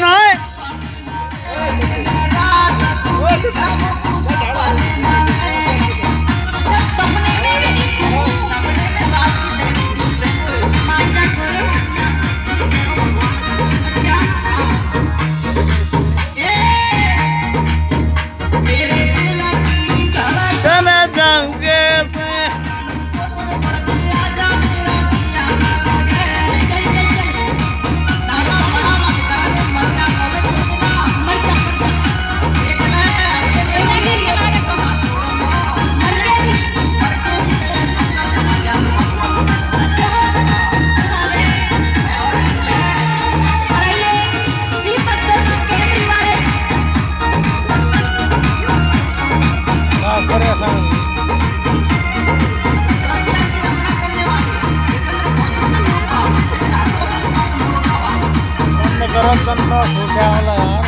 nói ron chan no ko kya la